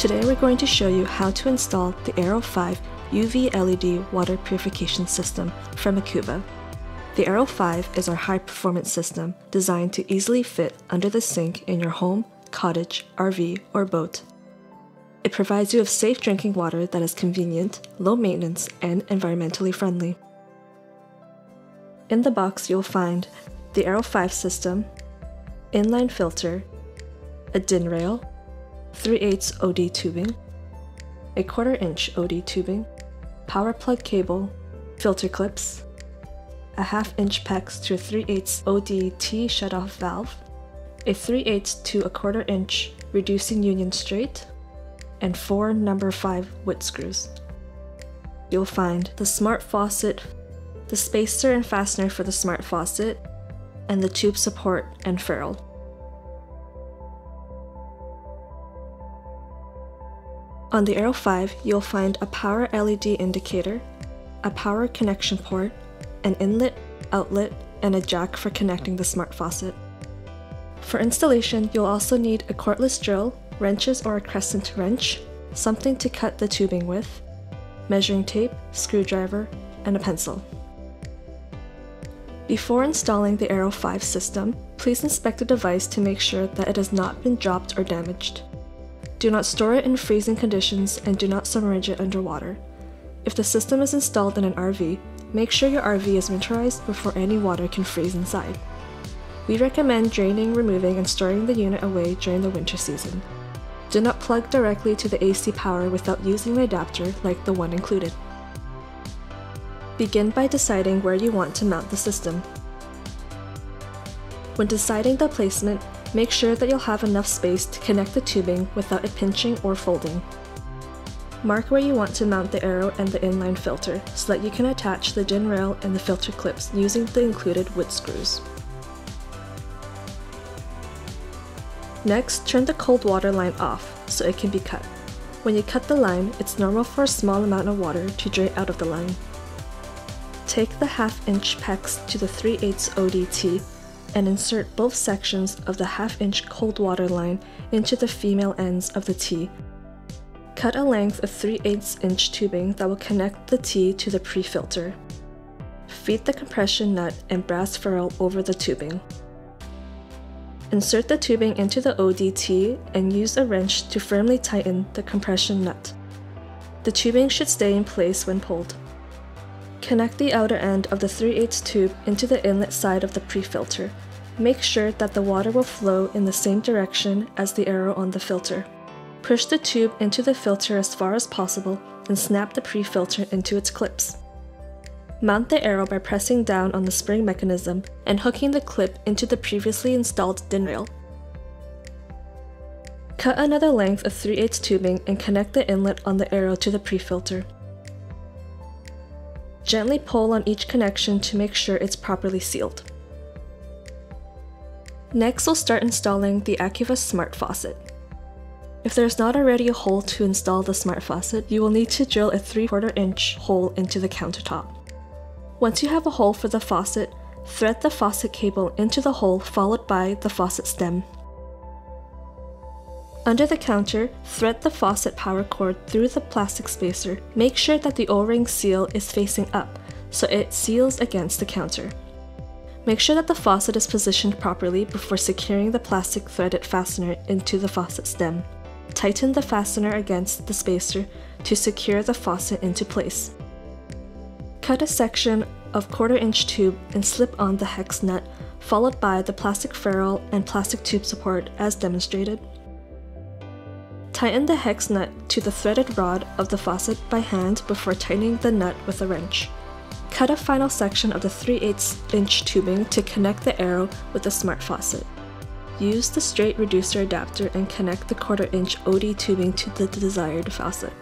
Today we're going to show you how to install the Arrow 5 UV LED water purification system from Acuva. The Arrow 5 is our high performance system designed to easily fit under the sink in your home, cottage, RV, or boat. It provides you with safe drinking water that is convenient, low maintenance, and environmentally friendly. In the box, you'll find the Arrow 5 system, inline filter, a DIN rail, 3 8 OD tubing, a quarter inch OD tubing, power plug cable, filter clips, a half inch PEX to 3 8 OD T shutoff valve, a 3 8 to a quarter inch reducing union straight, and four number 5 wood screws. You'll find the smart faucet, the spacer and fastener for the smart faucet, and the tube support and ferrule. On the Arrow 5, you'll find a power LED indicator, a power connection port, an inlet, outlet, and a jack for connecting the smart faucet. For installation, you'll also need a cordless drill, wrenches or a crescent wrench, something to cut the tubing with, measuring tape, screwdriver, and a pencil. Before installing the Arrow 5 system, please inspect the device to make sure that it has not been dropped or damaged. Do not store it in freezing conditions and do not submerge it underwater. If the system is installed in an RV, make sure your RV is winterized before any water can freeze inside. We recommend draining, removing, and storing the unit away during the winter season. Do not plug directly to the AC power without using an adapter like the one included. Begin by deciding where you want to mount the system. When deciding the placement, Make sure that you'll have enough space to connect the tubing without it pinching or folding. Mark where you want to mount the arrow and the inline filter so that you can attach the DIN rail and the filter clips using the included wood screws. Next, turn the cold water line off so it can be cut. When you cut the line, it's normal for a small amount of water to drain out of the line. Take the half inch PEX to the 3 8 ODT and insert both sections of the half inch cold water line into the female ends of the T. Cut a length of 3 8 inch tubing that will connect the T to the pre-filter. Feed the compression nut and brass ferrule over the tubing. Insert the tubing into the ODT and use a wrench to firmly tighten the compression nut. The tubing should stay in place when pulled. Connect the outer end of the 3 8 tube into the inlet side of the pre-filter. Make sure that the water will flow in the same direction as the arrow on the filter. Push the tube into the filter as far as possible and snap the pre-filter into its clips. Mount the arrow by pressing down on the spring mechanism and hooking the clip into the previously installed DIN rail. Cut another length of 3 8 tubing and connect the inlet on the arrow to the pre-filter. Gently pull on each connection to make sure it's properly sealed. Next, we'll start installing the Acuva Smart Faucet. If there's not already a hole to install the smart faucet, you will need to drill a 3 quarter inch hole into the countertop. Once you have a hole for the faucet, thread the faucet cable into the hole followed by the faucet stem. Under the counter, thread the faucet power cord through the plastic spacer. Make sure that the O-ring seal is facing up so it seals against the counter. Make sure that the faucet is positioned properly before securing the plastic threaded fastener into the faucet stem. Tighten the fastener against the spacer to secure the faucet into place. Cut a section of quarter inch tube and slip on the hex nut, followed by the plastic ferrule and plastic tube support as demonstrated. Tighten the hex nut to the threaded rod of the faucet by hand before tightening the nut with a wrench. Cut a final section of the 3 8 inch tubing to connect the arrow with the smart faucet. Use the straight reducer adapter and connect the quarter inch OD tubing to the desired faucet.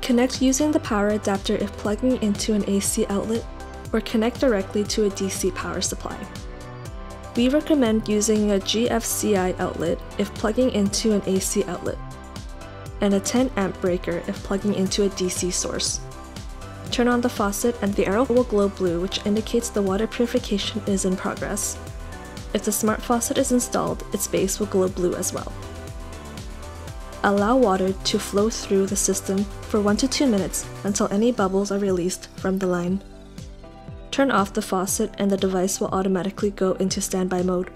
Connect using the power adapter if plugging into an AC outlet, or connect directly to a DC power supply. We recommend using a GFCI outlet if plugging into an AC outlet, and a 10 amp breaker if plugging into a DC source. Turn on the faucet and the arrow will glow blue which indicates the water purification is in progress. If the smart faucet is installed, its base will glow blue as well. Allow water to flow through the system for 1 to 2 minutes until any bubbles are released from the line. Turn off the faucet and the device will automatically go into standby mode.